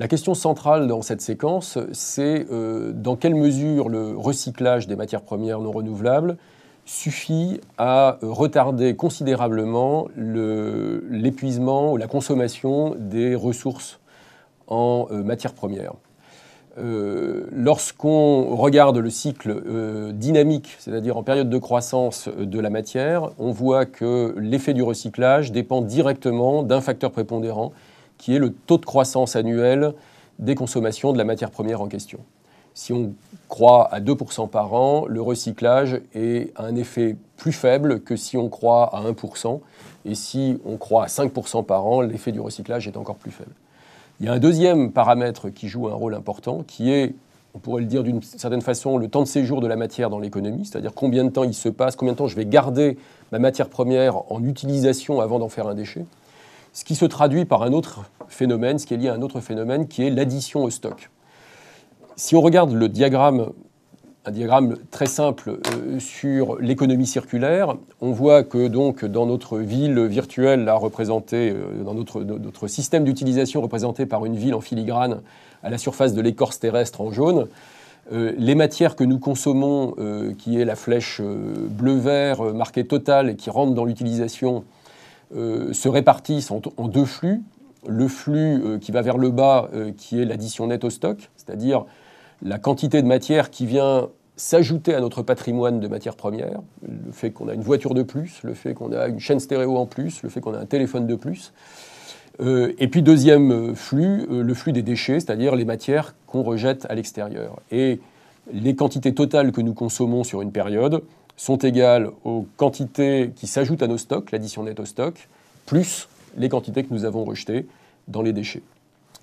La question centrale dans cette séquence, c'est euh, dans quelle mesure le recyclage des matières premières non renouvelables suffit à euh, retarder considérablement l'épuisement ou la consommation des ressources en euh, matières premières. Lorsqu'on regarde le cycle dynamique, c'est-à-dire en période de croissance de la matière, on voit que l'effet du recyclage dépend directement d'un facteur prépondérant qui est le taux de croissance annuel des consommations de la matière première en question. Si on croit à 2% par an, le recyclage est un effet plus faible que si on croit à 1%. Et si on croit à 5% par an, l'effet du recyclage est encore plus faible. Il y a un deuxième paramètre qui joue un rôle important, qui est, on pourrait le dire d'une certaine façon, le temps de séjour de la matière dans l'économie, c'est-à-dire combien de temps il se passe, combien de temps je vais garder ma matière première en utilisation avant d'en faire un déchet. Ce qui se traduit par un autre phénomène, ce qui est lié à un autre phénomène, qui est l'addition au stock. Si on regarde le diagramme, un diagramme très simple euh, sur l'économie circulaire, on voit que donc dans notre ville virtuelle, là représentée, euh, dans notre, système d'utilisation représenté par une ville en filigrane à la surface de l'écorce terrestre en jaune, euh, les matières que nous consommons, qui est la flèche bleu-vert marquée totale et qui rentre dans l'utilisation, se répartissent en, deux flux. Le flux qui va vers le bas, qui est l'addition nette au stock, c'est-à-dire la quantité de matière qui vient s'ajouter à notre patrimoine de matières premières, le fait qu'on a une voiture de plus, le fait qu'on a une chaîne stéréo en plus, le fait qu'on a un téléphone de plus. Euh, et puis deuxième flux, euh, le flux des déchets, c'est-à-dire les matières qu'on rejette à l'extérieur. Et les quantités totales que nous consommons sur une période sont égales aux quantités qui s'ajoutent à nos stocks, l'addition nette au stock, plus les quantités que nous avons rejetées dans les déchets.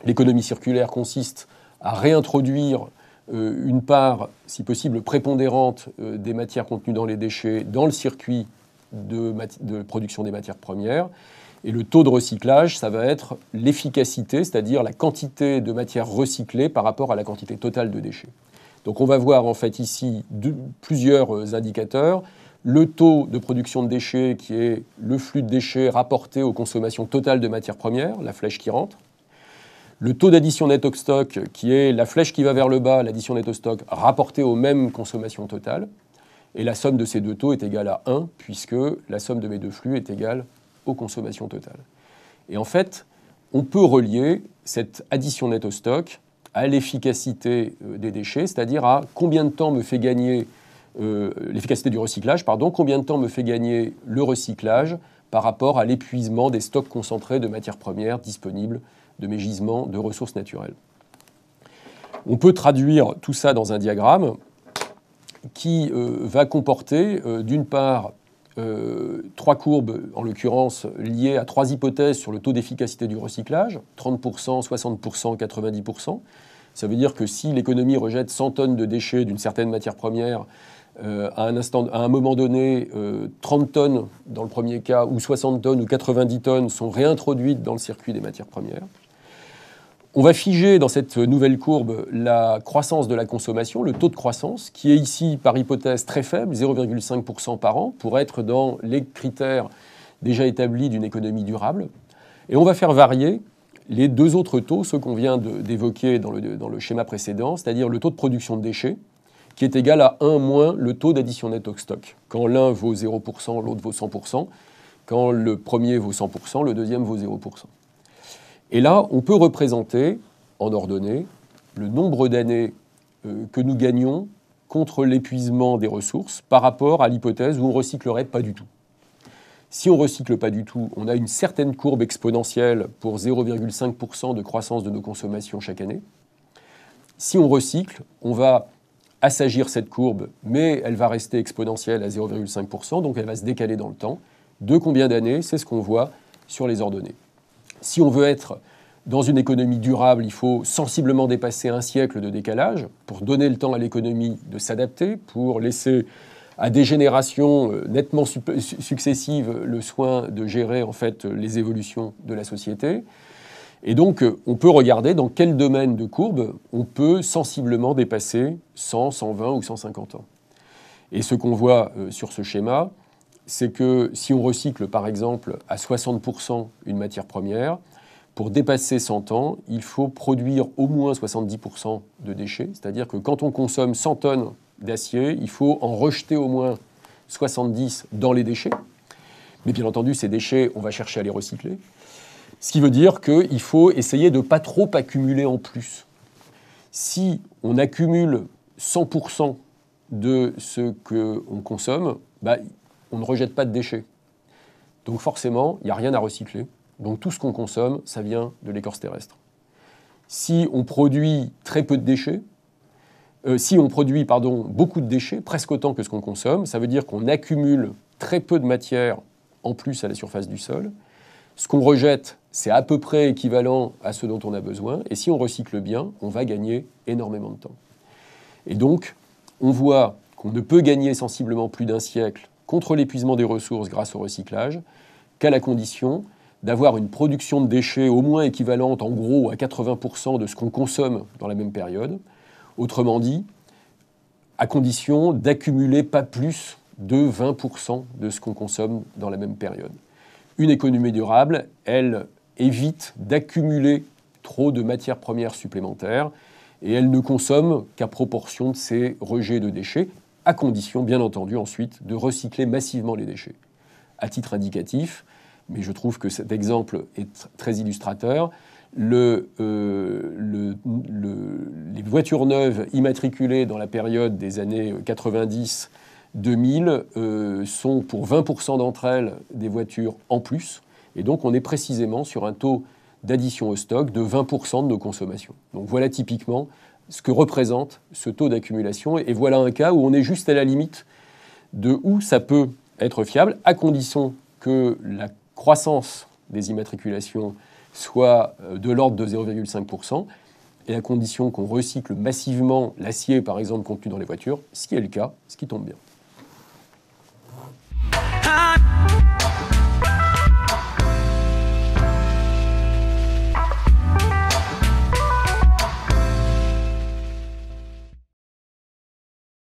L'économie circulaire consiste à réintroduire euh, une part, si possible, prépondérante euh, des matières contenues dans les déchets dans le circuit de, production des matières premières. Et le taux de recyclage, ça va être l'efficacité, c'est-à-dire la quantité de matière recyclée par rapport à la quantité totale de déchets. Donc on va voir en fait ici plusieurs euh, indicateurs. Le taux de production de déchets qui est le flux de déchets rapporté aux consommations totales de matières premières, la flèche qui rentre le taux d'addition net au stock, qui est la flèche qui va vers le bas, l'addition net au stock, rapportée aux mêmes consommations totales. Et la somme de ces deux taux est égale à 1, puisque la somme de mes deux flux est égale aux consommations totales. Et en fait, on peut relier cette addition net au stock à l'efficacité euh, des déchets, c'est-à-dire à combien de temps me fait gagner euh, l'efficacité du recyclage, pardon, combien de temps me fait gagner le recyclage par rapport à l'épuisement des stocks concentrés de matières premières disponibles de mes gisements de ressources naturelles. On peut traduire tout ça dans un diagramme qui euh, va comporter, d'une part, euh, trois courbes, en l'occurrence liées à trois hypothèses sur le taux d'efficacité du recyclage, 30%, 60%, 90%. Ça veut dire que si l'économie rejette 100 tonnes de déchets d'une certaine matière première, à, un instant, à un moment donné, 30 tonnes dans le premier cas, ou 60 tonnes ou 90 tonnes sont réintroduites dans le circuit des matières premières. On va figer dans cette nouvelle courbe la croissance de la consommation, le taux de croissance, qui est ici par hypothèse très faible, 0,5% par an, pour être dans les critères déjà établis d'une économie durable. Et on va faire varier les deux autres taux, ceux qu'on vient d'évoquer dans le, schéma précédent, c'est-à-dire le taux de production de déchets, qui est égal à 1 moins le taux d'addition net au stock. Quand l'un vaut 0%, l'autre vaut 100%. Quand le premier vaut 100%, le deuxième vaut 0%. Et là, on peut représenter, en ordonnée, le nombre d'années euh, que nous gagnons contre l'épuisement des ressources par rapport à l'hypothèse où on recyclerait pas du tout. Si on recycle pas du tout, on a une certaine courbe exponentielle pour 0,5% de croissance de nos consommations chaque année. Si on recycle, on va assagir cette courbe, mais elle va rester exponentielle à 0,5%, donc elle va se décaler dans le temps. De combien d'années C'est ce qu'on voit sur les ordonnées. Si on veut être dans une économie durable, il faut sensiblement dépasser un siècle de décalage pour donner le temps à l'économie de s'adapter, pour laisser à des générations euh, nettement successives le soin de gérer en fait les évolutions de la société. Et donc, euh, on peut regarder dans quel domaine de courbe on peut sensiblement dépasser 100, 120 ou 150 ans. Et ce qu'on voit euh, sur ce schéma, c'est que si on recycle par exemple à 60% une matière première, pour dépasser 100 ans, il faut produire au moins 70% de déchets, c'est-à-dire que quand on consomme 100 tonnes d'acier, il faut en rejeter au moins 70 dans les déchets. Mais bien entendu, ces déchets, on va chercher à les recycler. Ce qui veut dire qu'il faut essayer de ne pas trop accumuler en plus. Si on accumule 100% de ce qu'on consomme, bah, on ne rejette pas de déchets. Donc forcément, il n'y a rien à recycler. Donc tout ce qu'on consomme, ça vient de l'écorce terrestre. Si on produit très peu de déchets, euh, si on produit pardon, beaucoup de déchets, presque autant que ce qu'on consomme, ça veut dire qu'on accumule très peu de matière en plus à la surface du sol. Ce qu'on rejette, c'est à peu près équivalent à ce dont on a besoin. Et si on recycle bien, on va gagner énormément de temps. Et donc, on voit qu'on ne peut gagner sensiblement plus d'un siècle contre l'épuisement des ressources grâce au recyclage qu'à la condition d'avoir une production de déchets au moins équivalente en gros à 80% de ce qu'on consomme dans la même période. Autrement dit, à condition d'accumuler pas plus de 20% de ce qu'on consomme dans la même période. Une économie durable, elle évite d'accumuler trop de matières premières supplémentaires et elle ne consomme qu'à proportion de ses rejets de déchets, à condition bien entendu ensuite de recycler massivement les déchets. À titre indicatif, mais je trouve que cet exemple est très illustrateur. Euh, les voitures neuves immatriculées dans la période des années 90 2000 euh, sont pour 20% d'entre elles des voitures en plus. Et donc on est précisément sur un taux d'addition au stock de 20% de nos consommations. Donc voilà typiquement ce que représente ce taux d'accumulation. Et voilà un cas où on est juste à la limite de où ça peut être fiable, à condition que la croissance des immatriculations soit euh, de l'ordre de 0,5%, et à condition qu'on recycle massivement l'acier, par exemple, contenu dans les voitures, ce qui est le cas, ce qui tombe bien.